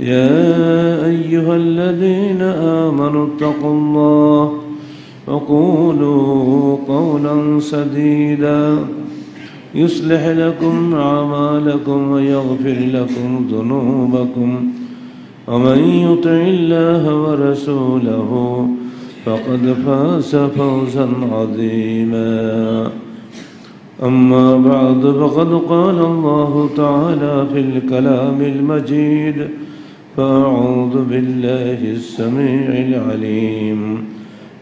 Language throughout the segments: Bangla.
يا أيها الذين آمنوا اتقوا الله وقولوا قولا سديدا. يصلح لكم أعمالكم ويغفر لكم ذنوبكم. ومن يطع الله ورسوله فقد فاز فوزا عظيما. أما بعد فقد قال الله تعالى في الكلام المجيد فأعوذ بالله السميع العليم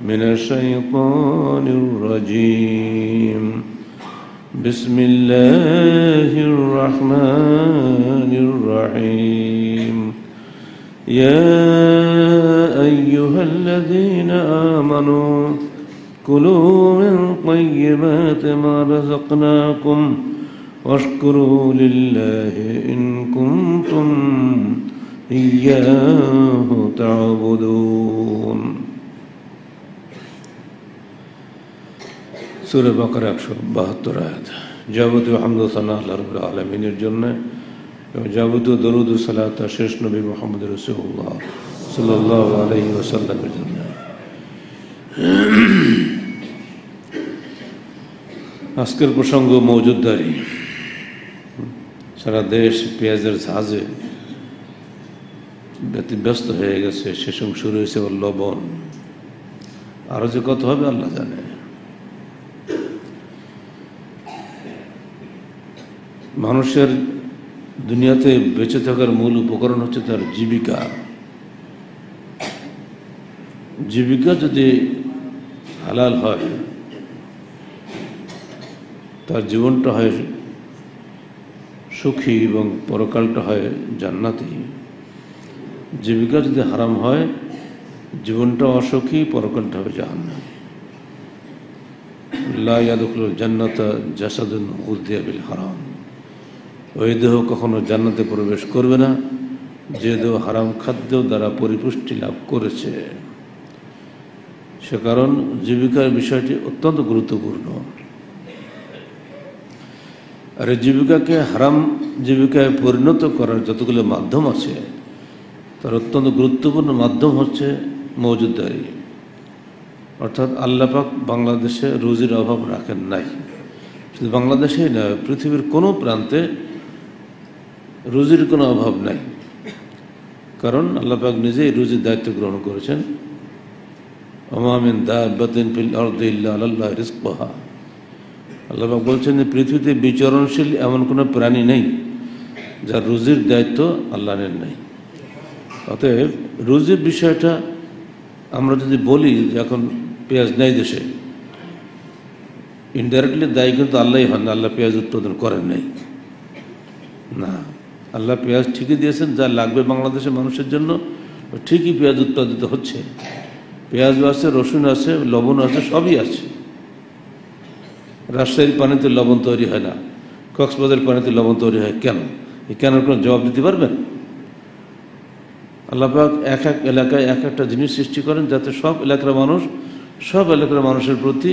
من الشيطان الرجيم. بسم الله الرحمن الرحيم. يا أيها الذين آمنوا كلوا من طيبات ما رزقناكم واشكروا لله إن كنتم إياه تعبدون সুরে বকর একশো বাহাত্তর আয়াত যাবতীয় হামদোসানা আল্লাহ রবুল আলমিনের জন্য এবং যাবতীয় দরুদ সালাত শেষ নবী মোহাম্মদ রসুল্লাহ সাল্লাহ আলহি ওসাল্লামের জন্য আজকের প্রসঙ্গ মৌজুদ্দারি সারা দেশ পেঁয়াজের ঝাঁজে ব্যতিব্যস্ত হয়ে গেছে, সে সঙ্গে শুরু হয়েছে ওর লবণ। আরও যে কত হবে আল্লাহ জানে। মানুষের দুনিয়াতে বেঁচে থাকার মূল উপকরণ হচ্ছে তার জীবিকা। জীবিকা যদি হালাল হয়, তার জীবনটা হয় সুখী এবং পরকালটা হয় জান্নাতি। জীবিকা যদি হারাম হয়, জীবনটা অসুখী, পরকালটা হবে জাহান্নাম। লাদুল জান্নাতা জাসাদুল উদ্দিয়া বিল হারাম। ওই দেহ কখনো জান্নাতে প্রবেশ করবে না। যে দেহ হারাম খাদ্য দ্বারা পরিপুষ্টি লাভ করেছে। সে কারণ জীবিকার বিষয়টি অত্যন্ত গুরুত্বপূর্ণ। আর জীবিকাকে হারাম জীবিকায় পরিণত করার যতগুলো মাধ্যম আছে তার অত্যন্ত গুরুত্বপূর্ণ মাধ্যম হচ্ছে মজুদারি। অর্থাৎ আল্লাপাক বাংলাদেশে রুজির অভাব রাখেন নাই। শুধু বাংলাদেশেই নয়, পৃথিবীর কোনো প্রান্তে রুজির কোনো অভাব নাই। কারণ আল্লাপাক নিজেই রুজির দায়িত্ব গ্রহণ করেছেন। অমামিন দাবাতিন ফিল আল্লাহ আল্লাহ বলছেন যে, পৃথিবীতে বিচরণশীল এমন কোনো প্রাণী নেই যার রুজির দায়িত্ব আল্লাহের নেই। অতএব রুজির বিষয়টা আমরা যদি বলি যে এখন পেঁয়াজ নেই দেশে ইনডাইরেক্টলি দায়ী কিন্তু আল্লাহই হন, আল্লাহ পেঁয়াজ উৎপাদন করেন নাই। না, আল্লাহ পেঁয়াজ ঠিকই দিয়েছেন, যা লাগবে বাংলাদেশের মানুষের জন্য ঠিকই পেঁয়াজ উৎপাদিত হচ্ছে। পেঁয়াজ আছে রসুন আছে লবণ আছে, সবই আছে। রাজশাহীর পানিতে লবণ তৈরি হয় না, কক্সবাজারের পানিতে লবণ তৈরি হয় কেন? এই কেন কোনো জবাব দিতে পারবেন? আল্লাপাক এক এক এলাকায় এক একটা জিনিস সৃষ্টি করেন যাতে সব এলাকার মানুষ, সব এলাকার মানুষের প্রতি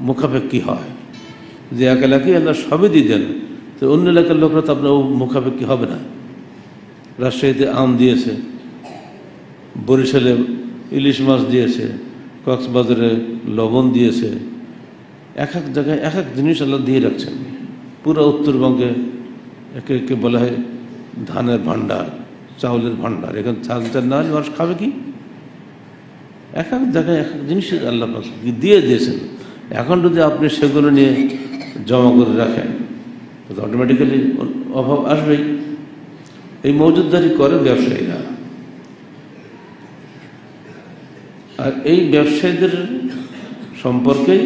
মুখাপেক্ষি হয়। যে এক এলাকায় আল্লাহ সবই দিয়ে দেন, তো অন্য এলাকার লোকরা তো আপনার মুখাপেক্ষি হবে না। রাজশাহীতে আম দিয়েছে, বরিশালে ইলিশ মাছ দিয়েছে, কক্সবাজারে লবণ দিয়েছে। এক এক জায়গায় এক এক জিনিস আল্লাহ দিয়ে রাখছেন। পুরো উত্তরবঙ্গে একে একে বলা হয় ধানের ভাণ্ডার। চাউলের ভাণ্ডার। এখানে চাল না হলে মানুষ খাবে কি? এক এক জায়গায় এক এক জিনিস আল্লাহ দিয়ে দিয়েছেন। এখন যদি আপনি সেগুলো নিয়ে জমা করে রাখেন তো অটোমেটিক্যালি অভাব আসবেই। এই মজুদদারি করে ব্যবসায়ীরা। আর এই ব্যবসায়ীদের সম্পর্কেই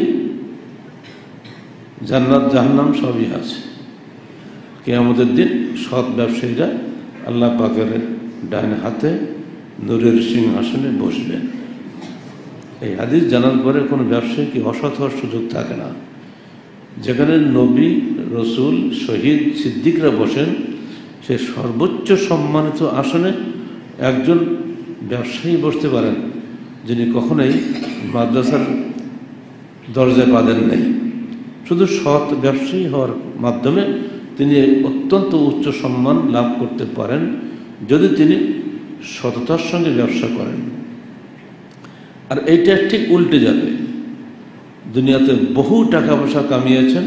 জান্নাত জাহান্নাম সবই আছে। কে আমাদের দিন সৎ ব্যবসায়ীরা আল্লাহ পাকের ডান হাতে নূরের সিংহাসনে বসবেন। এই হাদিস জানার পরে কোনো ব্যবসায়ী কি অসৎ হওয়ার সুযোগ থাকে না। যেখানে নবী, রসুল, শহীদ, সিদ্দিকরা বসেন, সে সর্বোচ্চ সম্মানিত আসনে একজন ব্যবসায়ী বসতে পারেন, যিনি কখনোই মাদ্রাসার দরজায় বাঁধেন নেই। শুধু সৎ ব্যবসায়ী হওয়ার মাধ্যমে তিনি অত্যন্ত উচ্চ সম্মান লাভ করতে পারেন যদি তিনি সততার সঙ্গে ব্যবসা করেন। আর এইটা ঠিক উল্টে যাবে। দুনিয়াতে বহু টাকা পয়সা কামিয়েছেন,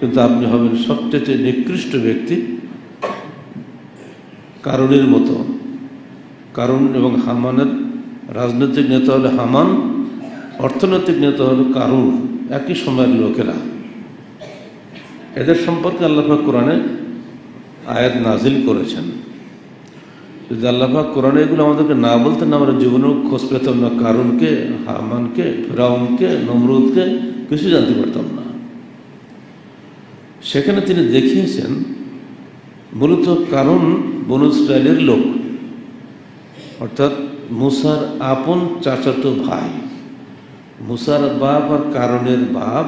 কিন্তু আপনি হবেন সবচেয়ে নিকৃষ্ট ব্যক্তি। কারণের মতো। কারণ এবং হামানের রাজনৈতিক নেতা হলে হামান, অর্থনৈতিক নেতা হলো কারণ একই সময়ের লোকেরা। এদের সম্পর্কে আল্লাহাক কোরআনে আয়াত নাজিল করেছেন। যদি আল্লাহাক কোরআনে এগুলো আমাদেরকে না বলতেন, আমরা জীবনেও খোঁজ পেতাম না কারণকে হামানকে, ফেরাউনকে, নমরুদকে, কিছু জানতে পারতাম না। সেখানে তিনি দেখিয়েছেন, মূলত কারণ বনু ইসরায়েলের লোক, অর্থাৎ মুসার আপন চাচাতো ভাই। মুসার বাপ আর কারণের বাপ,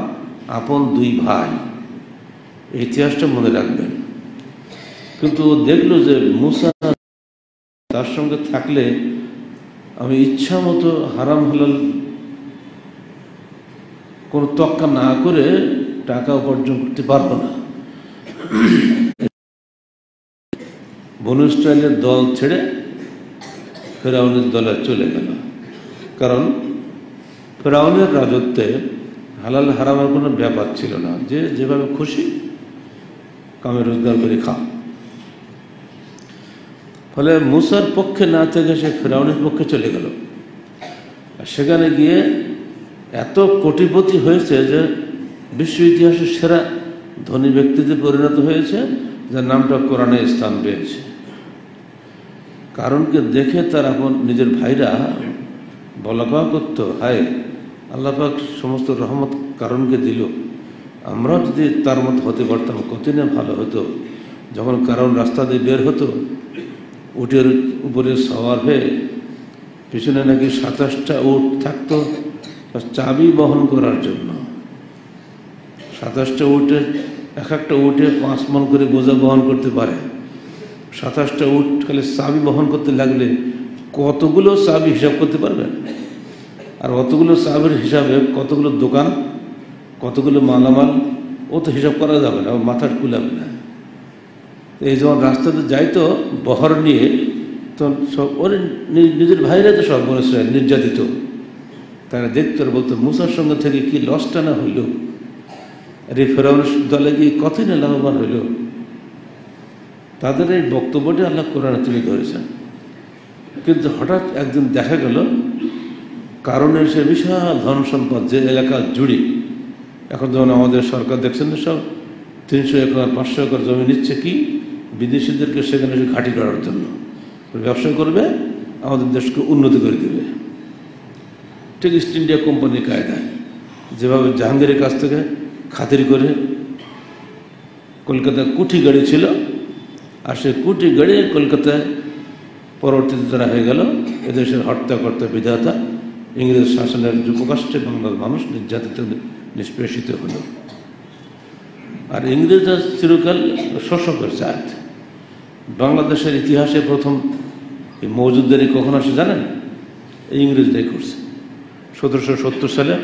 আপন দুই ভাই। ইতিহাসটা মনে রাখবেন। কিন্তু দেখল যে মুসা তার সঙ্গে থাকলে আমি ইচ্ছা মতো হারাম হালাল কোনো তক্কা না করে টাকা উপার্জন করতে পারব না। বনু দল ছেড়ে ফেরাউনের দলে চলে গেল। কারণ ফেরাউনের রাজত্বে হালাল হারামের কোনো ব্যাপার ছিল না। যে যেভাবে খুশি কামে রোজগার করে খাও ফলে মুসার পক্ষে না থেকে সে ফেরাউনের পক্ষে চলে গেল। সেখানে গিয়ে এত কোটিপতি হয়েছে যে বিশ্ব ইতিহাসের সেরা ধনী ব্যক্তিতে পরিণত হয়েছে, যার নামটা কোরআনে স্থান পেয়েছে। কারণকে দেখে তার এখন নিজের ভাইরা বলাপাক করত, হায় আল্লাপাক সমস্ত রহমত কারণকে দিল। আমরাও যদি তার মতো হতে পারতাম কত না ভালো হতো? যখন কারণ রাস্তা দিয়ে বের হতো, উটের উপরে সওয়ার হয়ে পিছনে নাকি সাতাশটা উট থাকতো চাবি বহন করার জন্য। সাতাশটা উটের এক একটা উঠে পাঁচ মন করে বোঝা বহন করতে পারে। সাতাশটা উঠ খালি চাবি বহন করতে লাগলে কতগুলো চাবি হিসাব করতে পারবেন? আর অতগুলো চাবির হিসাবে কতগুলো দোকান কতগুলো মালামাল, ও তো হিসাব করা যাবে না মাথার কুলাবে না। এই যখন রাস্তাতে যাইতো বহর নিয়ে, তো সব ওর নিজের ভাইরা তো সব বলেছে নির্যাতিত। তারা দেখতো বলতো, মুসার সঙ্গে থেকে কি লসটা না হইল? আর এই ফেরাউনের দলে গিয়ে কতই না লাভবান হইল? তাদের এই বক্তব্যটি আল্লাহ কোরআনে তুলে ধরেছেন। কিন্তু হঠাৎ একদিন দেখা গেল, কারণে সে বিশাল ধন সম্পদ যে এলাকা জুড়ি এখন যেমন আমাদের সরকার দেখছেন সব? তিনশো একর পাঁচশো একর জমি নিচ্ছে কি? বিদেশিদেরকে সেখানে এসে ঘাঁটি করার জন্য। ব্যবসা করবে, আমাদের দেশকে উন্নতি করে দেবে। ঠিক ইস্ট ইন্ডিয়া কোম্পানির কায়দায়। যেভাবে জাহাঙ্গীরের কাছ থেকে খাতির করে কলকাতায় কুঠি গাড়ি ছিল, আর সে কুটি গাড়ি কলকাতায় পরবর্তীতে তারা হয়ে গেল, এদেশের হত্যাকর্তা, বিধাতা, ইংরেজ শাসনের যুবকাষ্টে বাংলার মানুষ নির্যাতিত নিষ্পেষিত হলো। আর ইংরেজরা চিরকাল শোষকের জাত বাংলাদেশের ইতিহাসে প্রথম মৌজুদারি কখন আসে জানেন? ইংরেজরাই করছে। সতেরোশো সত্তর সালে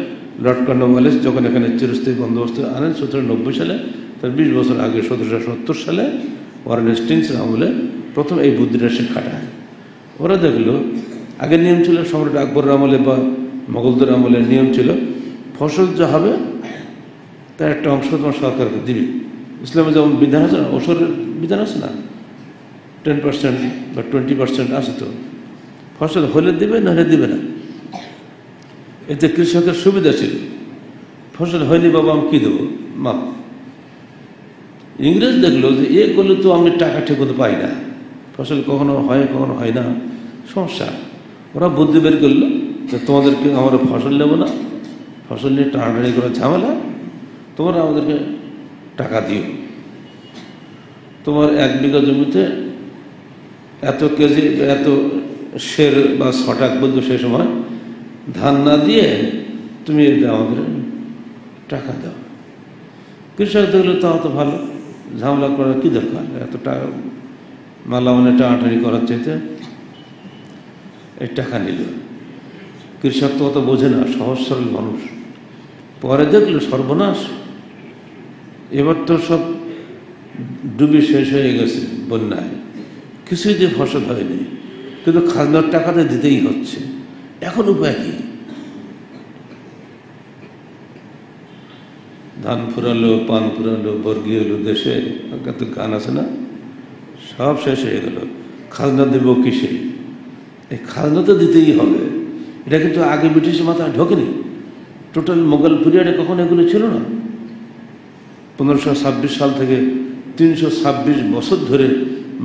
লর্ড কর্নওয়ালিস যখন এখানে চিরস্থায়ী বন্দোবস্ত আনেন সতেরো নব্বই সালে, তার বিশ বছর আগে সতেরোশো সত্তর সালে ওয়ারেন হেস্টিংস আমলে প্রথম এই বুদ্ধিটা সে খাটায়। ওরা দেখল, আগের নিয়ম ছিল, সম্রাট আকবরের আমলে বা মোগলদের আমলের নিয়ম ছিল ফসল যা হবে, তার একটা অংশ তোমার সরকারকে দিবি। ইসলামে যেমন বিধান আছে না ওষুধের বিধান আছে না? টেন পার্সেন্ট বা টোয়েন্টি পার্সেন্ট আছে তো। ফসল হলে দিবে না হলে দিবে না। এতে কৃষকের সুবিধা ছিল। ফসল হয়নি বাবা, আমি কী দেবো? মাপ ইংরেজ দেখল যে, এ করলে তো আমি টাকা ঠিক মতো পাই না। ফসল কখনো হয় কখনো হয় না। সমস্যা। ওরা বুদ্ধি বের করল যে, তোমাদেরকে আমরা ফসল নেব না। ফসল নিয়ে টানাটানি করার ঝামেলা, তোমরা আমাদেরকে টাকা দিও। তোমার এক বিঘা জমিতে এত কেজি, এত শের বা ছটাক বলতো সে সময় ধান না দিয়ে তুমি আমাদের টাকা দাও। কৃষক দেখলে তো ভালো। ঝামেলা করার কী দরকার? এত টাকা মালা মানে টানাটানি করার চাইতে এই টাকা নিল। কৃষক তো অত বোঝে না, সহজ সরল মানুষ। পরে দেখল সর্বনাশ। এবার তো সব ডুবি শেষ হয়ে গেছে বন্যায়। কিছুই যে ফসল হয়নি। কিন্তু খাজনার টাকাটা দিতেই হচ্ছে। এখন উপায় কি? ধান ফুরালো, পান ফুরালো বর্গীয় হলো দেশে। তো গান আছে না? সব শেষ হয়ে গেল। খাজনা দেব কিসে? এই খাজনা তো দিতেই হবে। এটা কিন্তু আগে ব্রিটিশের মাথায় ঢোকেনি। টোটাল মোগল পিরিয়ডে কখন এগুলো ছিল না? পনেরোশো ছাব্বিশ সাল থেকে তিনশো ছাব্বিশ বছর ধরে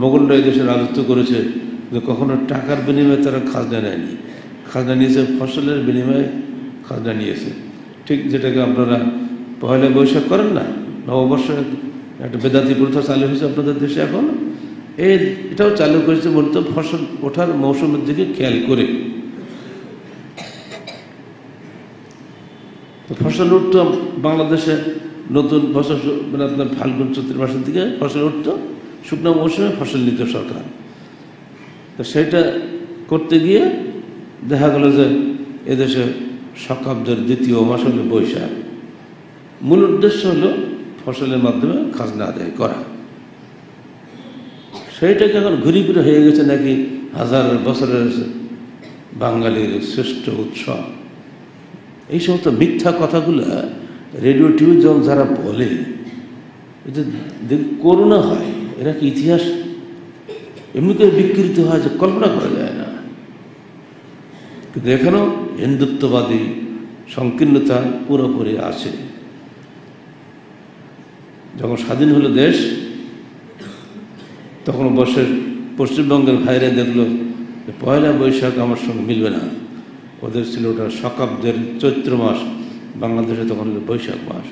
মোগলরা এই দেশে রাজত্ব করেছে যে কখনো টাকার বিনিময়ে তারা খাজনা নেয়নি। খাজনা নিয়েছে, ফসলের বিনিময়ে খাজনা নিয়েছে। ঠিক যেটাকে আপনারা পয়লা বৈশাখ করেন না, নববর্ষ একটা বেদাতি প্রথা চালু হয়েছে আপনাদের দেশে এখন। এই এটাও চালু করেছে মূলত ফসল ওঠার মৌসুমের দিকে খেয়াল করে। তো ফসল উঠতো, বাংলাদেশে নতুন ফসল মানে আপনার ফাল্গুন চৈত্র মাসের দিকে ফসল উঠতো, শুকনো মৌসুমে ফসল নিত সরকার। তো সেটা করতে গিয়ে দেখা গেল যে এদেশে শকাব্দের দ্বিতীয় মাস হলো বৈশাখ। মূল উদ্দেশ্য হলো ফসলের মাধ্যমে খাজনা আদায় করা। সেইটাকে এখন ঘুরি ফিরে হয়ে গেছে নাকি হাজার বছরের বাঙালির শ্রেষ্ঠ উৎসব। এই সমস্ত মিথ্যা কথাগুলো রেডিও যখন যারা বলে দেখ- করুণা হয়, এরা কি ইতিহাস? এমনি করে বিকৃত হয় যে কল্পনা করা যায় না। কিন্তু এখানেও হিন্দুত্ববাদী সংকীর্ণতা পুরোপুরি আছে। যখন স্বাধীন হলো দেশ, তখন বর্ষের পশ্চিমবঙ্গের ভাইরা দেখল পয়লা বৈশাখ আমার সঙ্গে মিলবে না। ওদের ছিল ওটা শকাব্দের চৈত্র মাস, বাংলাদেশে তখন বৈশাখ মাস।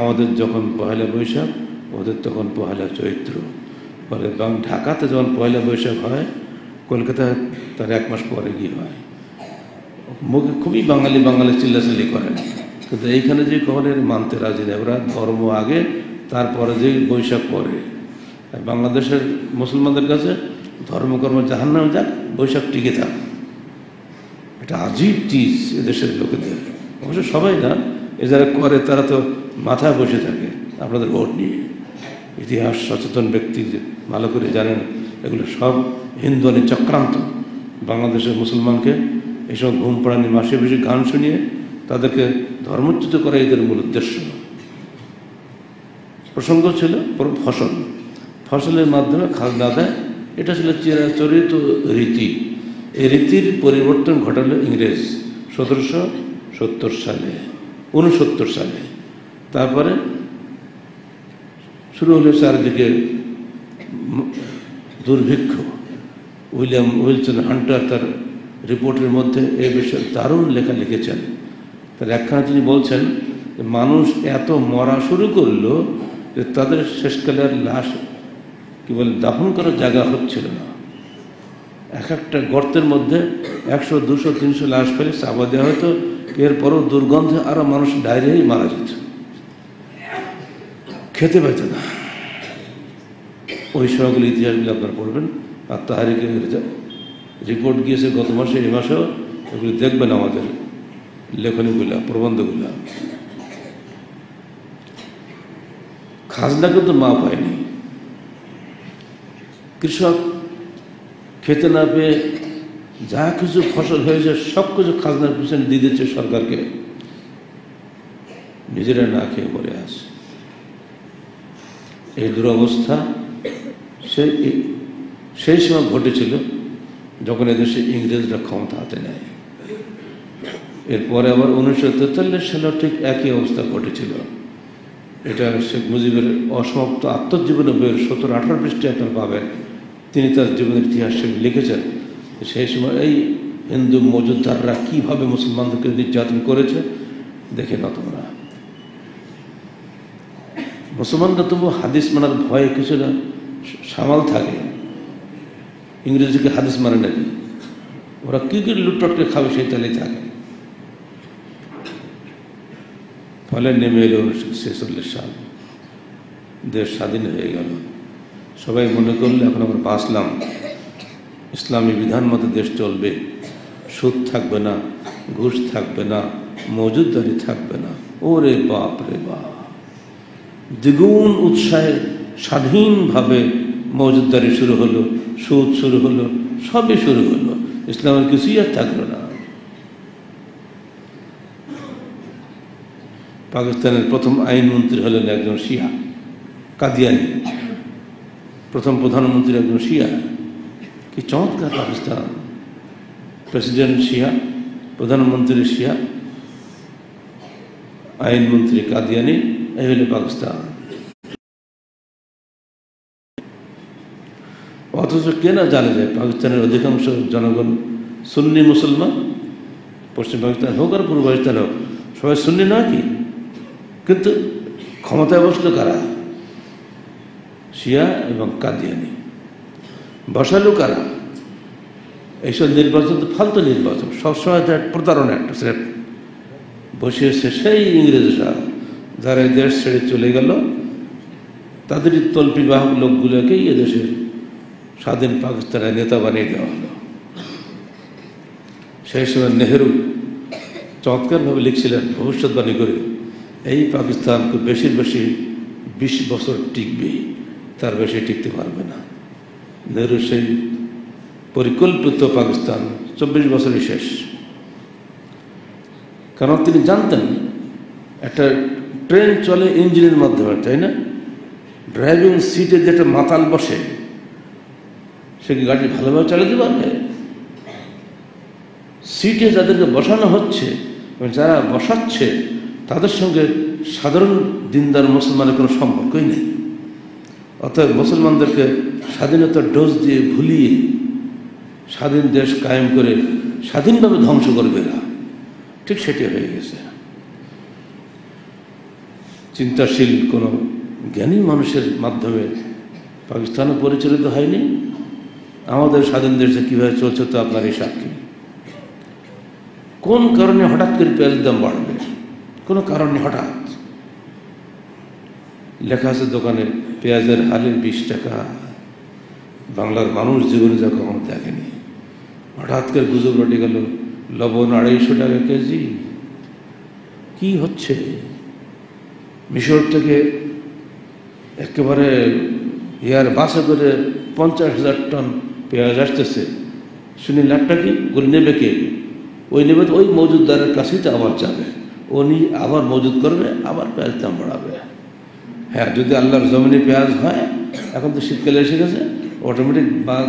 আমাদের যখন পহেলা বৈশাখ, ওদের তখন পহেলা চৈত্র। ফলে বাং ঢাকাতে যখন পয়লা বৈশাখ হয় কলকাতায় তার এক মাস পরে গিয়ে হয়। মুখে খুবই বাঙালি বাঙালি চিল্লাচিল্লি করেন। কিন্তু এইখানে যে কখনের মানতে রাজি নেই ওরা ধর্ম আগে, তারপরে যে বৈশাখ পরে। বাংলাদেশের মুসলমানদের কাছে ধর্মকর্ম জাহান্নাম যাক, বৈশাখ টিকে থাক। এটা আজীব চিজ এদেশের লোকেদের। অবশ্য সবাই না, এ যারা করে, তারা তো মাথায় বসে থাকে আপনাদের ভোট নিয়ে। ইতিহাস সচেতন ব্যক্তি ভালো করে জানেন, এগুলো সব হিন্দুয়ানি চক্রান্ত। বাংলাদেশের মুসলমানকে এসব ঘুম পাড়ানি মাসে বেশি গান শুনিয়ে তাদেরকে ধর্মচ্যুত করা এদের মূল উদ্দেশ্য। প্রসঙ্গ ছিল ফসল। ফসলের মাধ্যমে খাজনা দেয়। এটা ছিল চিরাচরিত রীতি। এই রীতির পরিবর্তন ঘটালো ইংরেজ সতেরোশো সত্তর সালে উনসত্তর সালে। তারপরে শুরু হলো চারদিকে দুর্ভিক্ষ। উইলিয়াম উইলসন হান্টার তার রিপোর্টের মধ্যে এ বিষয়ে দারুণ লেখা লিখেছেন। তার একখানে তিনি বলছেন মানুষ এত মরা শুরু করল যে তাদের শেষকালে লাশ কি বলে দাফন করার জায়গা হচ্ছিল না। এক একটা গর্তের মধ্যে একশো, দুশো, তিনশো লাশ ফেলে চাপা দেওয়া হতো। এরপরও দুর্গন্ধে আরও মানুষ ডায়রিয়াই মারা যেত। খেতে পেত না। ওই সময়গুলো ইতিহাসগুলো আপনারা পড়বেন। আর তাহারিকে রিপোর্ট গিয়েছে গত মাসে এই মাসেও এগুলি দেখবেন আমাদের লেখনীগুলা, প্রবন্ধগুলা। খাজনা কিন্তু মাপ হয়নি কৃষক খেতে না পেয়ে যা কিছু ফসল হয়েছে, সব কিছু খাজনার পিছনে দিয়ে দিচ্ছে সরকারকে। নিজেরা না খেয়ে মরে আছে। এই দুরবস্থা সেই সেই সময় ঘটেছিল যখন এদেশে ইংরেজরা ক্ষমতা হাতে নেয়। এরপরে আবার উনিশশো তেতাল্লিশ সালেও ঠিক একই অবস্থা ঘটেছিল। এটা শেখ মুজিবের অসমাপ্ত আত্মজীবনী বইয়ের সত্তর আঠারো পৃষ্ঠে আপনারা পাবেন। তিনি তার জীবনের ইতিহাস লিখেছেন। সেই সময় এই হিন্দু মজুদাররা কীভাবে মুসলমানদেরকে নির্যাতন করেছে, দেখে না তোমরা। মুসলমানরা তবু হাদিস মানার ভয়ে কিছুটা সামাল থাকে। ইংরেজিকে হাদিস মানে নাকি? ওরা কী কী লুটপাটকে খাবে সেই তালেই থাকে। ফলে নেমে এলো উনিশশো ছেচল্লিশ সাল। দেশ স্বাধীন হয়ে গেল। সবাই মনে করলে এখন আমরা বাঁচলাম। ইসলামী বিধান মতো দেশ চলবে। সুদ থাকবে না, ঘুষ থাকবে না, মজুদদারি থাকবে না। ওরে বাপ রে বাপ। দ্বিগুণ উৎসাহে, স্বাধীনভাবে মজুদদারি শুরু হলো, সুদ শুরু হলো, সবই শুরু হলো। ইসলামের কিছুই আর থাকল না। পাকিস্তানের প্রথম আইনমন্ত্রী হলেন একজন শিয়া, কাদিয়ানি। প্রথম প্রধানমন্ত্রী একজন শিয়া। কি চমৎকার পাকিস্তান। প্রেসিডেন্ট শিয়া, প্রধানমন্ত্রী শিয়া, আইনমন্ত্রী কাদিয়ানি, এই হলো পাকিস্তান। অথচ কে না জানে যায় পাকিস্তানের অধিকাংশ জনগণ সুন্নি মুসলমান? পশ্চিম পাকিস্তান হোক আর পূর্ব পাকিস্তান হোক, সবাই সুন্নি নয় কি? কিন্তু ক্ষমতায় বসল কারা? শিয়া এবং কাদিয়ানি। বসালো কারা এইসব নির্বাচন তো ফালতু নির্বাচন। সবসময় তো প্রতারণা, একটা সেট। বসিয়েছে সেই ইংরেজরা যারা দেশ ছেড়ে চলে গেল তাদেরই তল্পি বাহক লোকগুলোকেই এদেশের স্বাধীন পাকিস্তানের নেতা বানিয়ে দেওয়া হলো। সেই সময় নেহেরু চমৎকারভাবে লিখছিলেন, ভবিষ্যৎবাণী করে, এই পাকিস্তান বেশির বেশি বিশ বছর টিকবে। তার বেশি টিকতে পারবে না। নেহরু সেই পরিকল্পিত পাকিস্তান চব্বিশ বছরই শেষ। কারণ তিনি জানতেন, একটা ট্রেন চলে ইঞ্জিনের মাধ্যমে, তাই না? ড্রাইভিং সিটে যেটা মাতাল বসে, সে কি গাড়ি ভালোভাবে চালাতে পারবে? সিটে যাদেরকে বসানো হচ্ছে যারা বসাচ্ছে, তাদের সঙ্গে সাধারণ দিনদার মুসলমানের কোনো সম্পর্কই নেই। অতএব মুসলমানদেরকে স্বাধীনতার ডোজ দিয়ে ভুলিয়ে স্বাধীন দেশ কায়েম করে স্বাধীনভাবে ধ্বংস করবে না ঠিক সেটি হয়ে গেছে। চিন্তাশীল কোনো জ্ঞানী মানুষের মাধ্যমে পাকিস্তানও পরিচালিত হয়নি। আমাদের স্বাধীন দেশে কীভাবে চলছে তো আপনার এই সাক্ষী। কোন কারণে হঠাৎ করে পেঁয়াজের দাম বাড়বে? কোনো কারণে হঠাৎ। লেখা আছে দোকানে পেঁয়াজের হালে বিশ টাকা। বাংলার মানুষ জীবনে যা কখনো দেখেনি। হঠাৎ করে গুজব রটে গেল, লবণ আড়াইশো টাকা কেজি। কি হচ্ছে? মিশর থেকে একেবারে ইয়ার বাসে করে পঞ্চাশ হাজার টন পেঁয়াজ আসতেছে। শুনি লাভটা কি? ওগুলো নেবে কে? ওই নেবে ওই মজুদদারের কাছেই তো আবার যাবে। উনি আবার মজুদ করবে, আবার পেঁয়াজ দাম বাড়াবে। হ্যাঁ যদি আল্লাহর জমিনে পেঁয়াজ হয়, এখন তো শীতকালে এসে গেছে অটোমেটিক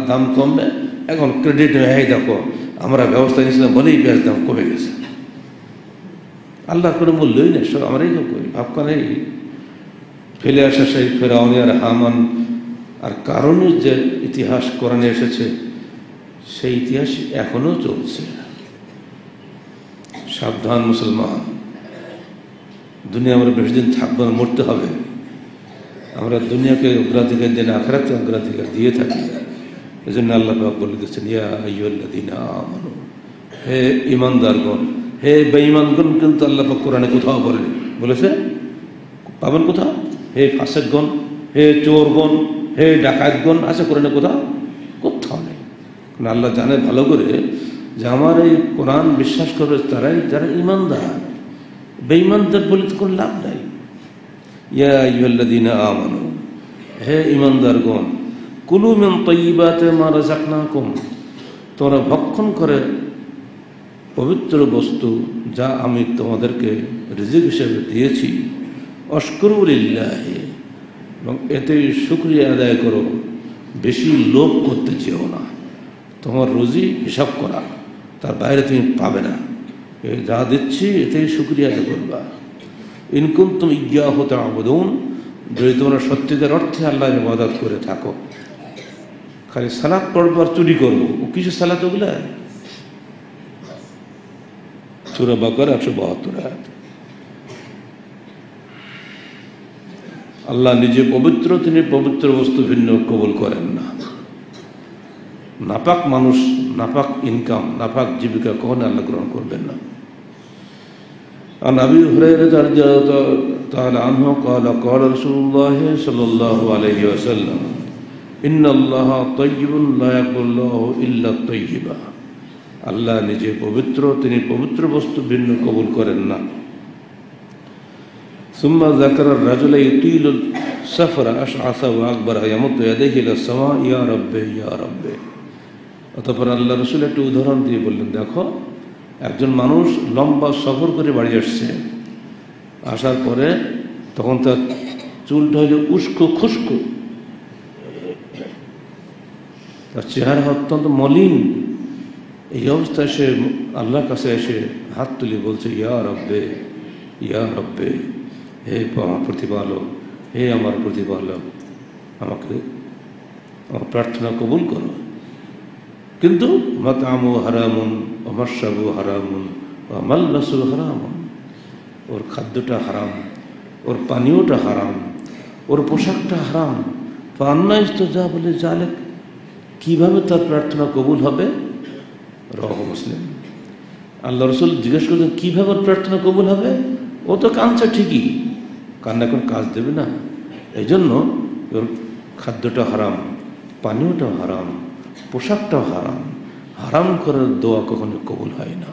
দাম কমবে, এখন ক্রেডিট হয়ে দেখো, আমরা ব্যবস্থা নিয়েছিলাম বলেই পেঁয়াজ দাম কমে গেছে। আল্লাহর কোনো মূল্যই নেই, সব আমরাই তো করি ভাবকানেই ফেলে আসা সেই ফেরাউনি আর হামান, আর কারণের যে ইতিহাস কোরআনে এসেছে, সেই ইতিহাস এখনও চলছে। সাবধান মুসলমান, দুনিয়া আমরা বেশি দিন থাকব না, মরতে হবে। আমরা দুনিয়াকে অগ্রাধিকার দিন আখরাতে অগ্রাধিকার দিয়ে থাকি। এই জন্য আল্লাহ পাক বলে দিচ্ছেন ইয়া আইয়ুল্লাযীনা আমানু, হে ইমানদারগণ হে বেঈমানগণ, কিন্তু আল্লাহ পাক কোরআনে কোথাও বলেনি। বলেছে? পাবেন কোথাও? হে ফাসেকগণ, হে চোরগণ, হে ডাকাতগণ, আছে কোরআনে কোথাও? কোথাও নেই। কারণ আল্লাহ জানে ভালো করে যে আমার এই কোরআন বিশ্বাস করে তারাই, যারা ইমানদার বেঈমানদের বলে তো কোনো লাভ নাই। হে ইমানদারগণ কুলু মেন তৈবাতে মারা যাক না কম তোমরা ভক্ষণ করে পবিত্র বস্তু যা আমি তোমাদেরকে রিজিক হিসেবে দিয়েছি অস্করুলিল্লাহ এবং এতে শুক্রিয়া আদায় করো, বেশি লোভ করতে চেও না। তোমার রুজি হিসাব করা, তার বাইরে তুমি পাবে না। যা দিচ্ছি, এতেই শুক্রিয়া আদায় করবা। ইনকুম তুমি ইজ্ঞা হতে আবেদন যদি তোমরা সত্যিকার অর্থে আল্লাহর ইবাদত করে থাকো। খালি সালাদ পড়ব আর চুরি করব। কিছু সালাদ ওগুলা? সুরা বাকর একশো বাহাত্তর আল্লাহ নিজে পবিত্র, তিনি পবিত্র বস্তু ভিন্ন কবল করেন না। নাপাক মানুষ, নাপাক ইনকাম নাপাক জীবিকা কখনো আল্লাহ গ্রহণ করবেন না। عن ابي هريره رضي الله تعالى عنه قال قال رسول الله صلى الله عليه وسلم ان الله طيب لا يقبل الله الا طيبا আল্লাহ নিজে পবিত্র তিনি পবিত্র বস্তু ভিন্ন কবুল করেন না ثم ذكر الرجل يطيل السفر أشعث وأكبر يمد يديه إلى السماء يا رب يا رب অতপর আল্লাহ রসুল একটু উদাহরণ দিয়ে বললেন দেখো একজন মানুষ লম্বা সফর করে বাড়ি আসছে। আসার পরে তখন তার চুলটা হইল উস্কো খুস্কো। তার চেহারা অত্যন্ত মলিন। এই অবস্থায় সে আল্লাহর কাছে এসে হাত তুলে বলছে, ইয়া রব্বে ইয়া রব্বে, হে আমার প্রতিপালক, হে আমার প্রতিপালক, আমাকে, আমার প্রার্থনা কবুল করো। কিন্তু মাতামু হারামুন অমর্সাবু হারামুন মাল্লাসু হারামুন। ওর খাদ্যটা হারাম, ওর পানীয়টা হারাম, ওর পোশাকটা হারাম। পান্নাইস তো যা বলে জালে কীভাবে তার প্রার্থনা কবুল হবে? রহ মুসলিম। আল্লাহ রসুল জিজ্ঞেস করছেন কীভাবে ওর প্রার্থনা কবুল হবে? ও তো কাঁদছে ঠিকই। কান্না এখন কাজ দেবে না। এই জন্য ওর খাদ্যটা হারাম, পানীয়টাও হারাম, পোশাকটাও হারাম। হারাম করার দোয়া কখনো কবুল হয় না।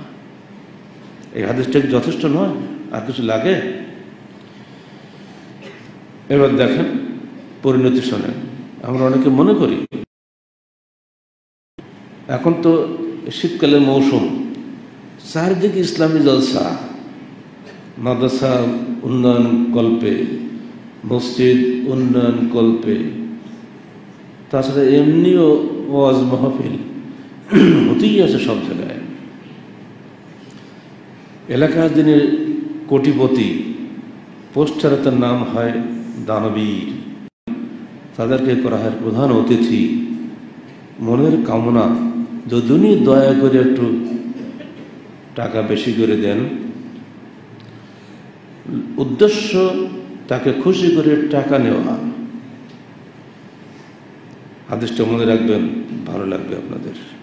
এই হাদিসটা যথেষ্ট নয়? আর কিছু লাগে? এবার দেখেন, পরিণতি শোনেন। আমরা অনেকে মনে করি, এখন তো শীতকালের মৌসুম। চারদিকে ইসলামী জলসা, মাদ্রাসা উন্নয়ন কল্পে, মসজিদ উন্নয়ন কল্পে, তাছাড়া এমনিও ওয়াজ মাহফিল। হতেই আছে সব জায়গায়। এলাকার যিনি কোটিপতি, পোস্টারে তার নাম হয় দানবীর। তাদেরকে করা হয় প্রধান অতিথি। মনের কামনা যদি দয়া করে একটু টাকা বেশি করে দেন। উদ্দেশ্য, তাকে খুশি করে টাকা নেওয়া। আদেশটা মনে রাখবেন, ভালো লাগবে আপনাদের।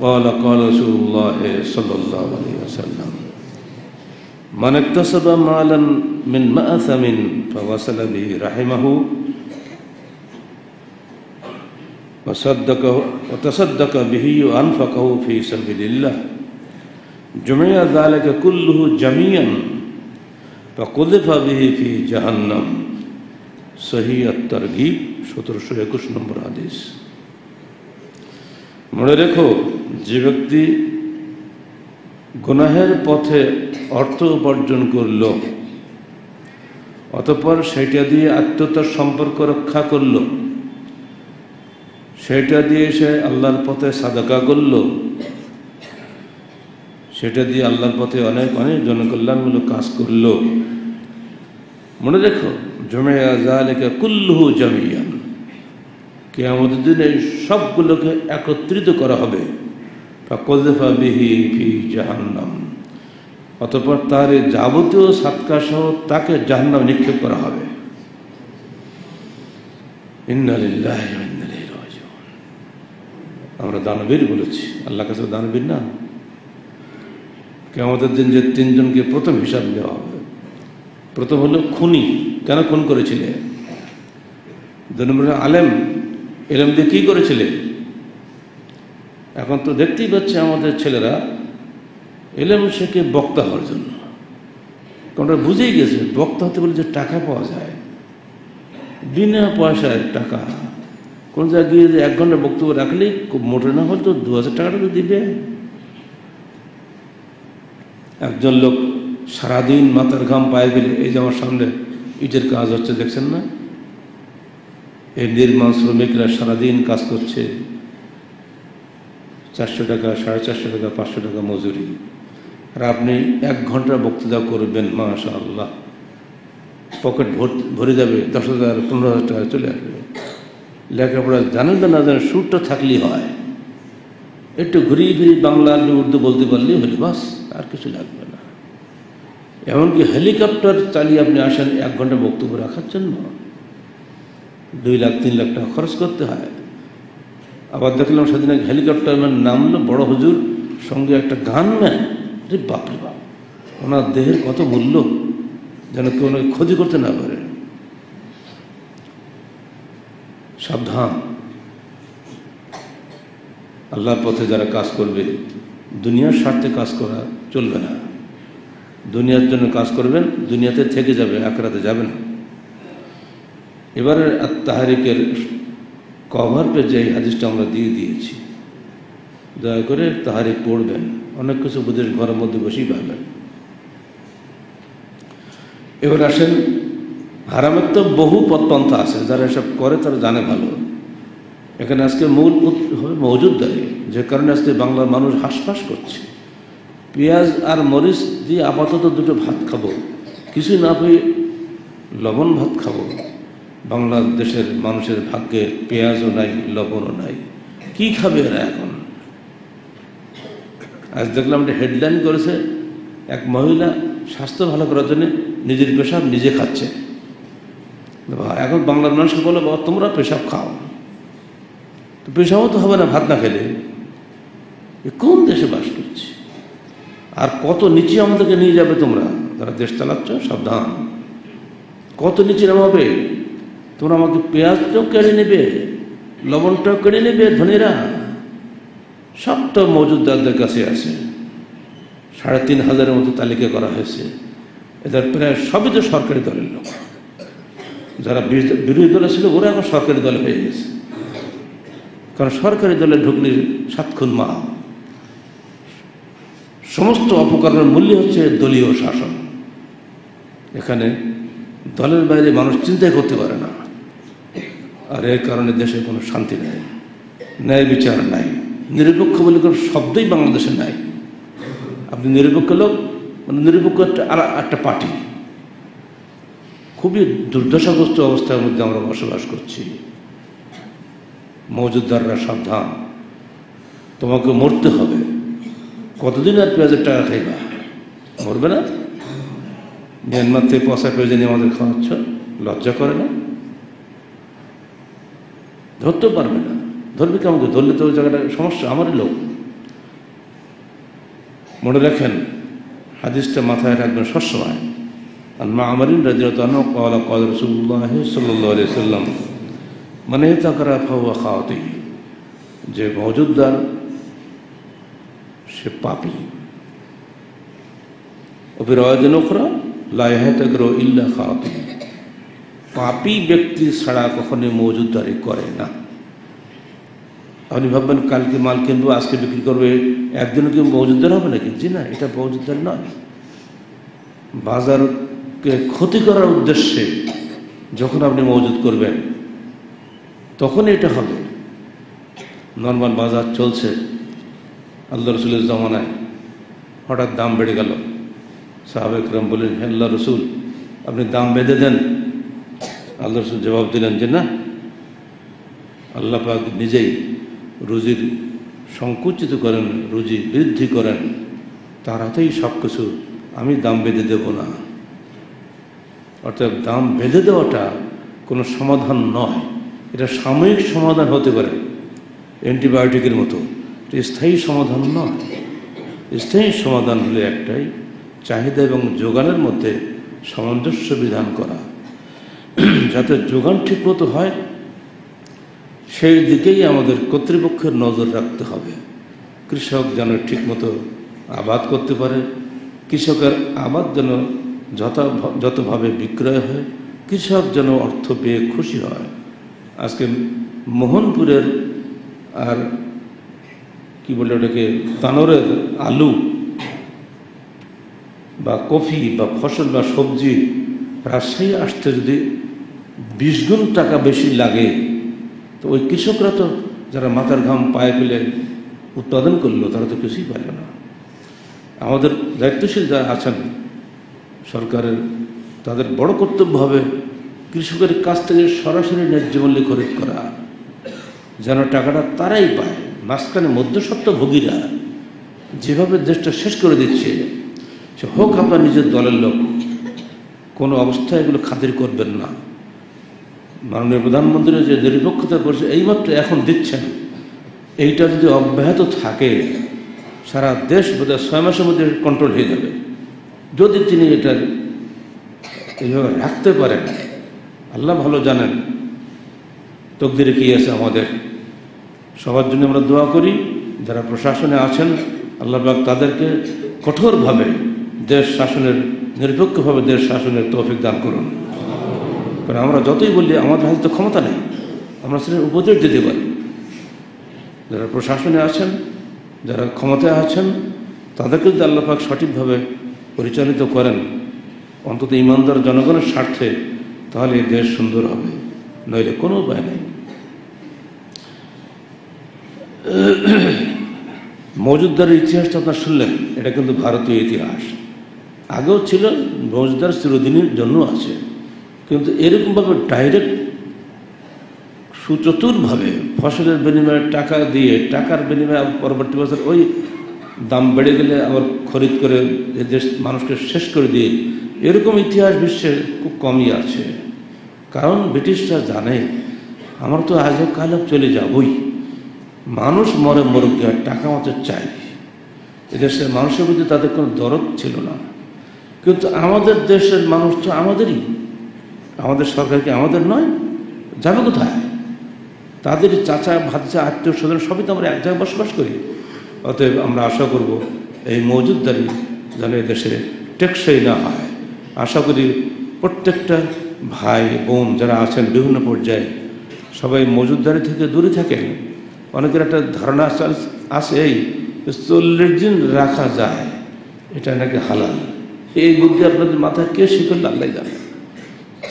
قال قال رسول الله صلى الله عليه وسلم من اكتسب مالا من مأثم فوصل به رحمه وصدقه وتصدق به وأنفقه في سبيل الله جمع ذلك كله جميعا فقذف به في جهنم صحيح الترغيب সতেরোশো একুশ নম্বর আদেশ মনে রেখো, যে ব্যক্তি গুনাহের পথে অর্থ উপার্জন করল, অতপর সেটা দিয়ে আত্মতার সম্পর্ক রক্ষা করল, সেটা দিয়ে সে আল্লাহর পথে সাদাকা করল, সেটা দিয়ে আল্লাহর পথে অনেক অনেক জনকল্যাণমূলক কাজ করল। মনে রেখো জমে আজালিকা কুল্লুহু জামিয়ান। কে আমাদের দিনে সবগুলোকে একত্রিত করা হবে। জাহান্নাম। অতপর তার এই যাবতীয় সাতকা সহ তাকে জাহান্নাম নিক্ষেপ করা হবে। আমরা দানবীর বলেছি আল্লাহ কাছে দানবীর না। কে আমাদের দিন যে তিনজনকে প্রথম হিসাব দেওয়া হবে। প্রথম হলো খুনি। কেন খুন করেছিলে? নম্বর আলেম। এরম দিয়ে কী করেছিলে এখন তো দেখতেই পাচ্ছে আমাদের ছেলেরা এলেম শেখে বক্তা হওয়ার জন্য। কারণ বুঝেই গেছে, বক্তা হতে বলে যে টাকা পাওয়া যায়। বিনা পয়সায় টাকা। কোন জায়গায় গিয়ে এক ঘণ্টা বক্তব্য রাখলেই খুব মোটে না হয়তো দু হাজার টাকাটা তো দিবে। একজন লোক সারাদিন মাথার ঘাম পায়ে গেলে, এই যে আমার সামনে ইটের কাজ হচ্ছে, দেখছেন না? এই নির্মাণ শ্রমিকরা সারাদিন কাজ করছে। চারশো টাকা, সাড়ে চারশো টাকা, পাঁচশো টাকা মজুরি। আর আপনি এক ঘণ্টা বক্তৃতা করবেন মাশা আল্লাহ পকেট ভরে যাবে, দশ হাজার, পনেরো হাজার টাকা চলে আসবে। লেখাপড়া জানেন না না জানেন সুরটা থাকলেই হয়। একটু ঘুরিয়ে ফিরিয়ে বাংলা আপনি উর্দু বলতে পারলেই হলে, বাস, আর কিছু লাগবে না। এমনকি হেলিকপ্টার চালিয়ে আপনি আসেন, এক ঘণ্টা বক্তব্য রাখার জন্য। দুই লাখ, তিন লাখ টাকা খরচ করতে হয়। আবার দেখলাম সেদিন এক হেলিকপ্টার ম্যান নামলো, বড় হুজুর, সঙ্গে একটা গান ম্যান। রে বাপরে বাপ, ওনার দেহের কত মূল্য যেন কেউ ওনাকে ক্ষতি করতে না পারে। সাবধান। আল্লাহর পথে যারা কাজ করবে, দুনিয়ার স্বার্থে কাজ করা চলবে না। দুনিয়ার জন্য কাজ করবেন, দুনিয়াতে থেকে যাবে, আখরাতে যাবে না। এবারে তাহারিকের কভার পেজে এই হাদিসটা আমরা দিয়ে দিয়েছি। দয়া করে তাহারিক পড়বেন। অনেক কিছু বুঝে ঘরের মধ্যে বসেই পাবেন। এবার আসেন, হারামের তো বহু পথপন্থা আছে, যারা এসব করে তারা জানে ভালো। এখানে আজকে মূল হবে মজুদদারি, যে কারণে আজকে বাংলার মানুষ হাসফাস করছে। পেঁয়াজ আর মরিচ দিয়ে আপাতত দুটো ভাত খাব। কিছুই না পেয়ে লবণ ভাত খাব। বাংলাদেশের মানুষের ভাগ্যে পেঁয়াজও নাই, লবণও নাই। কি খাবে এরা এখন? আজ দেখলাম একটা হেডলাইন করেছে, এক মহিলা স্বাস্থ্য ভালো করার জন্য নিজের পেশাব নিজে খাচ্ছে। এখন বাংলার মানুষকে বলে, বাবা, তোমরা পেশাব খাও। তো পেশাবও তো হবে না, ভাত না খেলে। কোন দেশে বাস করছে? আর কত নিচে আমাদেরকে নিয়ে যাবে তোমরা? যারা দেশ চালাচ্ছ, সাবধান। কত নিচে নামাবে? তোমরা আমাকে পেঁয়াজটাও কেড়ে নেবে, লবণটাও কেড়ে নেবে, ধনীরা। সব তো মজুদারদের কাছে আছে। সাড়ে তিন হাজারের মতো তালিকা করা হয়েছে। এদের প্রায় সবই তো সরকারি দলের লোক। যারা বিরোধী দলে ছিল, ওরা এখন সরকারি দলে হয়ে গেছে। কারণ সরকারি দলে ঢুকলে সাতক্ষণ মা। সমস্ত অপকর্মের মূল্য হচ্ছে দলীয় শাসন। এখানে দলের বাইরে মানুষ চিন্তাই করতে পারে না। আর এর কারণে দেশে কোনো শান্তি নেই, ন্যায় বিচার নাই, নিরপেক্ষ বলে কোনো শব্দই বাংলাদেশে নাই। আপনি নিরপেক্ষ লোক মানে নিরপেক্ষ একটা আর একটা পার্টি। খুবই দুর্দশাগ্রস্ত অবস্থার মধ্যে আমরা বসবাস করছি। মজুদাররা সাবধান। তোমাকে মরতে হবে। কতদিন আর পেঁয়াজের টাকা খাইবা? মরবে না? মিয়ানমার থেকে পয়সা পেঁয়াজে নিয়ে আমাদের খাওয়াচ্ছ, লজ্জা করে না? ধরতেও পারবে না। ধরবে কি আমাকে ধরলে তো ওই জায়গাটা সমস্যা, আমারই লোক। মনে রাখেন, হাদিসটা মাথায় রাখবেন সবসময়। আর মা আমারিন রাজিরতান কলা কদ রসুল্লাহ সাল্লাহ সাল্লাম মানে তাকারা ফাওয়া খাওয়াতে যে মজুদ্দার, সে পাপি। ওপের অয়দিন ওখরা লাইহাতগ্র ইল্লা খাওয়াতে পাপি ব্যক্তি ছাড়া কখনোই মজুদদারি করে না। আপনি ভাববেন, কালকে মাল কিনবো, আজকে বিক্রি করবে, একদিনও কি মজুদার হবে নাকি? জি না, এটা মজুদার নয়। বাজারকে ক্ষতি করার উদ্দেশ্যে যখন আপনি মজুদ করবেন তখন এটা হবে। নর্মাল বাজার চলছে আল্লাহ রসুলের জমানায়। হঠাৎ দাম বেড়ে গেল। সাহাবেকরাম বললেন, হে আল্লাহ রসুল, আপনি দাম বেঁধে দেন আল্লাহ রসুল জবাব দিলেন যে, না, আল্লাহ পাক নিজেই রুজির সংকুচিত করেন, রুজি বৃদ্ধি করেন। তার হাতেই সব কিছু আমি দাম বেঁধে দেব না। অর্থাৎ দাম বেঁধে দেওয়াটা কোনো সমাধান নয়। এটা সাময়িক সমাধান হতে পারে, অ্যান্টিবায়োটিকের মতো। স্থায়ী সমাধান নয়। স্থায়ী সমাধান হলে একটাই, চাহিদা এবং যোগানের মধ্যে সামঞ্জস্য বিধান করা। যাতে যোগান ঠিকমতো হয়, সেই দিকেই আমাদের কর্তৃপক্ষের নজর রাখতে হবে। কৃষক যেন ঠিকমতো আবাদ করতে পারে, কৃষকের আবাদ যেন যত যতভাবে বিক্রয় হয়, কৃষক যেন অর্থ পেয়ে খুশি হয়। আজকে মোহনপুরের আর কি বলে ওটাকে, তানোরের আলু বা কফি বা ফসল বা সবজি রাজশাহী আসতে যদি বিশ গুণ টাকা বেশি লাগে, তো ওই কৃষকরা তো যারা মাথার ঘাম পায়ে ফেলে উৎপাদন করল, তারা তো কিছুই পারল না। আমাদের দায়িত্বশীল যারা আছেন, সরকারের, তাদের বড় কর্তব্য হবে কৃষকের কাছ থেকে সরাসরি ন্যায্য মূল্যে খরিদ করা, যেন টাকাটা তারাই পায়। মাঝখানে মধ্যস্বত্ব ভোগীরা যেভাবে দেশটা শেষ করে দিচ্ছে, সে হোক আপনার নিজের দলের লোক কোনো অবস্থায় এগুলো খাতির করবেন না। মাননীয় প্রধানমন্ত্রী যে নিরপেক্ষতা করছে, এইমাত্র এখন দিচ্ছেন। এইটা যদি অব্যাহত থাকে, সারা দেশ বোধহয় ছয় মাসের মধ্যে কন্ট্রোল হয়ে যাবে। যদি তিনি এটা এইভাবে রাখতে পারেন, আল্লাহ ভালো জানেন, তকদিরে কি আছে আমাদের। সবার জন্য আমরা দোয়া করি, যারা প্রশাসনে আছেন, আল্লাহ তাদেরকে কঠোরভাবে দেশ শাসনের, নিরপেক্ষভাবে দেশ শাসনের তৌফিক দান করুন। কারণ আমরা যতই বলি, আমাদের হাতে তো ক্ষমতা নেই। আমরা সেটা উপদেশ দিতে পারি। যারা প্রশাসনে আছেন, যারা ক্ষমতায় আছেন, তাদেরকে যদি আল্লাপাক সঠিকভাবে পরিচালিত করেন, অন্তত ইমানদার জনগণের স্বার্থে, তাহলে দেশ সুন্দর হবে। নইলে কোনো উপায় নেই। মজুদ্দারের ইতিহাসটা আপনার শুনলেন। এটা কিন্তু ভারতীয় ইতিহাস। আগেও ছিল মজুদার চিরদিনের জন্য আছে। কিন্তু এরকমভাবে ডাইরেক্ট সুচতুরভাবে ফসলের বিনিময়ে টাকা দিয়ে, টাকার বিনিময়ে পরবর্তী বছর ওই দাম বেড়ে গেলে আবার খরিদ করে দেশ, মানুষকে শেষ করে দিয়ে, এরকম ইতিহাস বিশ্বে খুব কমই আছে। কারণ ব্রিটিশরা জানে, আমরা তো আজও কাল চলে যাবই। মানুষ মরে মরুক টাকা মতো চাই। এদেশের মানুষের প্রতি তাদের কোনো দরদ ছিল না। কিন্তু আমাদের দেশের মানুষ তো আমাদেরই। আমাদের সরকার কি আমাদের নয়? যাবে কোথায়? তাদের চাচা ভাজা আত্মীয় স্বজন সবই তো আমরা এক জায়গায় বসবাস করি। অতএব আমরা আশা করব এই মজুদদারি যেন দেশে টেকসই না হয়। আশা করি প্রত্যেকটা ভাই, বোন যারা আছেন বিভিন্ন পর্যায়ে, সবাই মজুদদারি থেকে দূরে থাকেন। অনেকের একটা ধারণা আছে এই চল্লিশ দিন রাখা যায়। এটা নাকি হালাল? এই বুদ্ধি আপনাদের মাথায় কে শিখল? আল্লাহ জানে।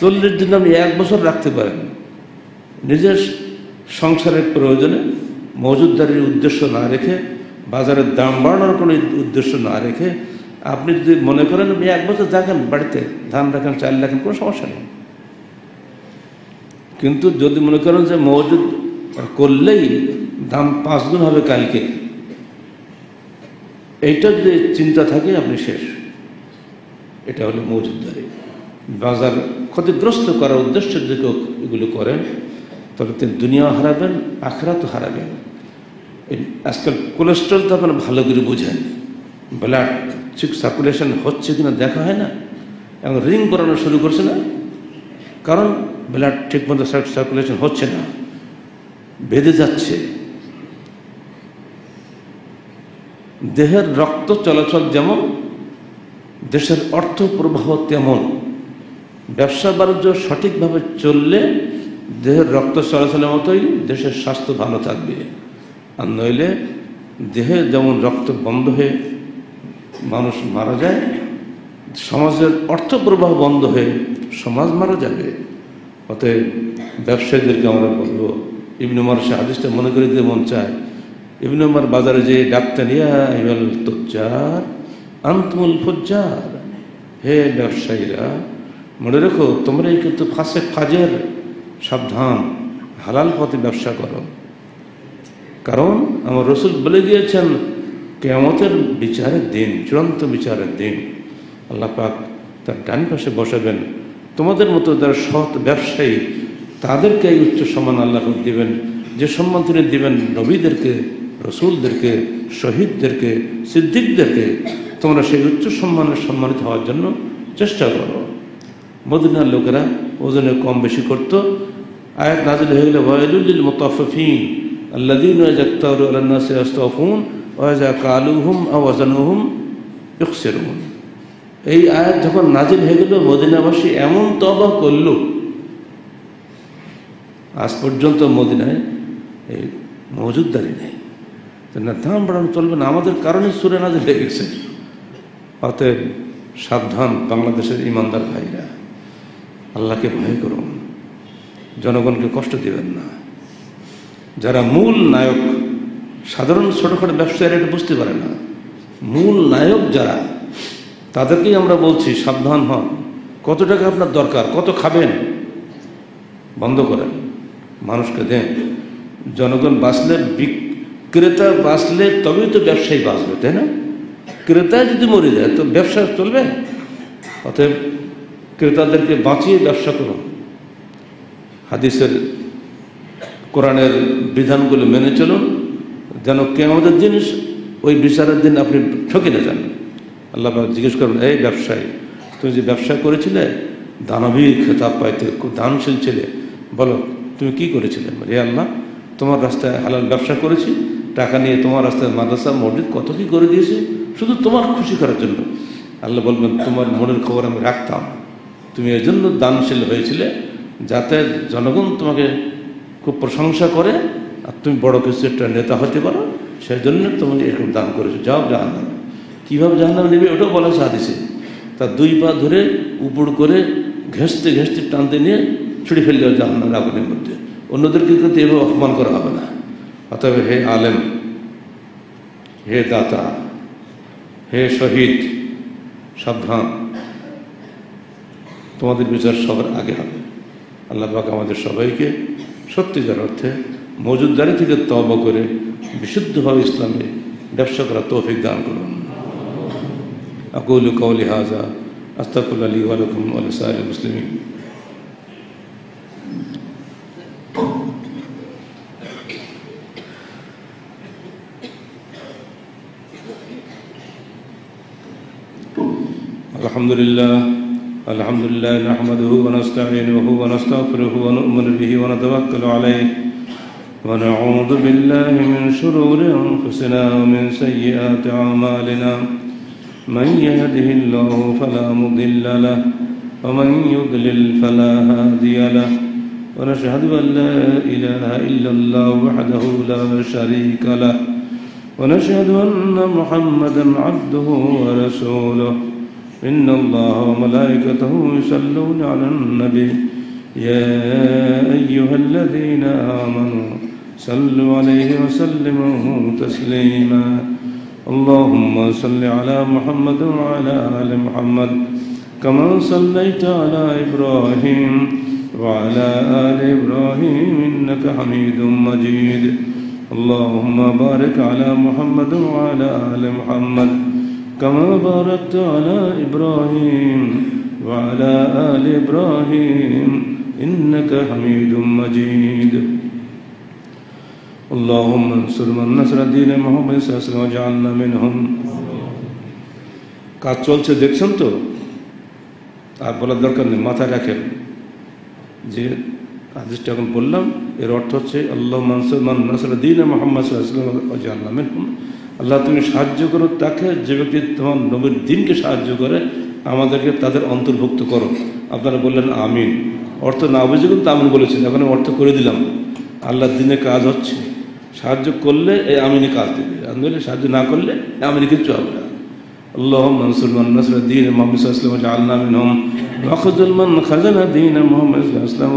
চল্লিশ দিন আপনি এক বছর রাখতে পারেন। নিজের সংসারের প্রয়োজনে মজুদদারির উদ্দেশ্য না রেখে, বাজারের দাম বাড়ানোর কোনো উদ্দেশ্য না রেখে, আপনি যদি মনে করেন আপনি এক বছর দেখেন বাড়িতে, ধান রাখেন, চাল রাখেন, কোনো সমস্যা নেই। কিন্তু যদি মনে করেন যে মজুদ করলেই দাম পাঁচ গুণ হবে কালকে, এইটা যদি চিন্তা থাকে আপনি শেষ। এটা হলো মজুদদারি বাজার ক্ষতিগ্রস্ত করার উদ্দেশ্যে যদি কেউ এগুলো করেন তবে তিনি দুনিয়া হারাবেন, আখরাতও হারাবেন। আজকাল কোলেস্ট্রল তো আপনার ভালো করে বুঝেন। ব্লাড ঠিক সার্কুলেশন হচ্ছে কিনা দেখা হয় না এবং রিং করানো শুরু করছে না। কারণ ব্লাড ঠিক মতো সার্কুলেশন হচ্ছে না, বেঁধে যাচ্ছে। দেহের রক্ত চলাচল যেমন দেশের অর্থ প্রবাহ তেমন, ব্যবসা বাণিজ্য সঠিকভাবে চললে দেহের রক্ত চলাচলের মতোই দেশের স্বাস্থ্য ভালো থাকবে। আর নইলে দেহে যেমন রক্ত বন্ধ হয়ে মানুষ মারা যায়, সমাজের অর্থ প্রবাহ বন্ধ হয়ে সমাজ মারা যাবে। অতএব ব্যবসায়ীদেরকে আমরা বলব, ইবনু মার সে আদেশটা মনে করে দিতে মন চায়, ইবনু মার বাজারে যে ডাক্তার, ইয়া ইয়াল তোজ্জার আন্তমুল ফজ্জার। হে ব্যবসায়ীরা, মনে রেখো, তোমরা কিন্তু ফাঁসে ফাজের সাবধান, হালাল পথে ব্যবসা করো। কারণ আমার রসুল বলে দিয়েছেন কেমতের বিচারের দিন, চূড়ান্ত বিচারের দিন। আল্লাহ পাক তার ডান পাশে বসাবেন। তোমাদের মতো যারা সৎ ব্যবসায়ী, তাদেরকে এই উচ্চ সম্মান আল্লাহ দিবেন। যে সম্মান তিনি দিবেন নবীদেরকে, রসুলদেরকে, শহীদদেরকে, সিদ্দিকদেরকে তোমরা সেই উচ্চ সম্মানের সম্মানিত হওয়ার জন্য চেষ্টা করো। মদিনার লোকেরা ওজনে কম বেশি করতো। আয়াত নাজিল হয়ে গেলে, ওয়াইলুল মুতাফিফিন আল্লাদিন ইয়াস্তাফুন ওয়াজা কালুহুম আওয়াজানুহুম ইখসিরুন। এই আয়াত যখন নাজিল হয়ে গেল, মদিনাবাসী এমন তবা করল, আজ পর্যন্ত মদিনায় এই মজুদদারি নেই। না, দাম বাড়ানো চলবে না। আমাদের কারণে সুরে নাজিল হয়ে গেছে। অতএব সাবধান বাংলাদেশের ইমানদার ভাইরা। আল্লাহকে ভয় করুন। জনগণকে কষ্ট দিবেন না। যারা মূল নায়ক, সাধারণ ছোটোখাটো ব্যবসায়ীরা এটা বুঝতে পারে না। মূল নায়ক যারা, তাদেরকেই আমরা বলছি সাবধান হন। কত টাকা আপনার দরকার, কত খাবেন? বন্ধ করেন। মানুষকে দেন। জনগণ বাঁচলে, বিক্রেতা বাঁচলে তবেই তো ব্যবসায়ী বাঁচবে, তাই না? ক্রেতা যদি মরে যায়, তো ব্যবসা চলবে? অতএব ক্রেতাদেরকে বাঁচিয়ে ব্যবসা করুন। হাদিসের, কোরআনের বিধানগুলো মেনে চলুন। যেন কেমতের জিনিস ওই বিচারের দিন আপনি ঠকে না যান। আল্লাহ জিজ্ঞেস করবেন, এই ব্যবসায়ী, তুমি যে ব্যবসা করেছিলে, দানবীর খেতাব পাইতে, খুব দানশীল ছেলে। বলো, তুমি কি করেছিলে? রে আল্লাহ, তোমার রাস্তায় হালাল ব্যবসা করেছি। টাকা নিয়ে তোমার রাস্তায় মাদ্রাসা, মসজিদ কত কি করে দিয়েছি? শুধু তোমার খুশি করার জন্য। আল্লাহ বলবেন, তোমার মনের খবর আমি রাখতাম। তুমি এই জন্য দানশীল হয়েছিলে যাতে জনগণ তোমাকে খুব প্রশংসা করে আর তুমি বড় কিছু একটা নেতা হতে পারো। সেই জন্য তুমি এরকম দান করেছ। যাও জাহান্নাম। কীভাবে জাহান্নাম নেবে ওটাও বলা হাদিসে। তার দুই পা ধরে উপর করে ঘেঁষতে ঘেঁষতে টানতে নিয়ে ছুড়ে ফেলে দেওয়া জাহান্নামের আগুনের মধ্যে। অন্যদেরকে কিন্তু এভাবে অপমান করা হবে না। অতএব হে আলেম, হে দাতা হে শহীদ, সাবধান। তোমাদের বিচার সবার আগে হবে। আল্লাহ পাক আমাদের সবাইকে সত্যিকার অর্থে মজুদদারি থেকে তব করে বিশুদ্ধভাবে ইসলামে ব্যবসা করা তৌফিক দান করুন। আকুল কৌলি হাজা আস্তাকুল আলী ওয়ালাকুম আলসার মুসলিম الحمد لله الحمد لله نحمده ونستعينه ونستغفره ونؤمن به ونتوكل عليه. ونعوذ بالله من شرور أنفسنا ومن سيئات أعمالنا. من يهده الله فلا مضل له ومن يضلل فلا هادي له. ونشهد أن لا إله إلا الله وحده لا شريك له. ونشهد أن محمدا عبده ورسوله. إن الله وملائكته يصلون على النبي. يا أيها الذين آمنوا صلوا عليه وسلموا تسليما. اللهم صل على محمد وعلى آل محمد كما صليت على إبراهيم وعلى آل إبراهيم إنك حميد مجيد. اللهم بارك على محمد وعلى آل محمد كما باركت على إبراهيم وعلى آل إبراهيم إنك حميد مجيد اللهم انصر من نصر دين محمد صلى الله عليه وسلم وجعلنا منهم কাজ চলছে দেখছেন তো আর বলার দরকার নেই মাথায় রাখেন যে হাদিসটা এখন বললাম এর অর্থ হচ্ছে আল্লাহ মানসুর মান নাসর দিন মোহাম্মদ সাল্লাম আল্লাহ তুমি সাহায্য করো, তাকে যে ব্যক্তি তোমার নবীর দিনকে সাহায্য করে, আমাদেরকে তাদের অন্তর্ভুক্ত করো। আপনারা বললেন, আমিন। অর্থ না বুঝে কিন্তু আমিন বলেছেন, এখন অর্থ করে দিলাম। আল্লাহ দিনে কাজ হচ্ছে। সাহায্য করলে এই আমিনে কাজ দেবে। আলহামদুলিল্লাহ সাহায্য না করলে আমিনে কিচ্ছু হবে না। আল্লাহ মনসুলমান দিন মোহাম্মদ আসলাম জাহাল্লা মিন খাজানা দিন মোহাম্মদ আসলাম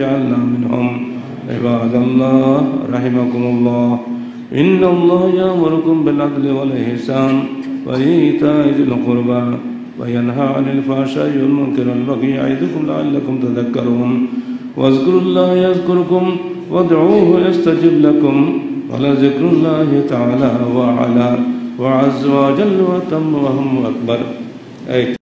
জাহাল্লা মিন হোম এবার আল্লাহ রাহিমাকুমুল্লাহ। إن الله يأمركم بالعدل والإحسان وإيتاء ذي القربى وينهى عن الفحشاء والمنكر والبغي يعظكم لعلكم تذكرون واذكروا الله يذكركم وادعوه يستجب لكم ولذكر الله تعالى وعلى وعز وجل وتم وهم أكبر. أي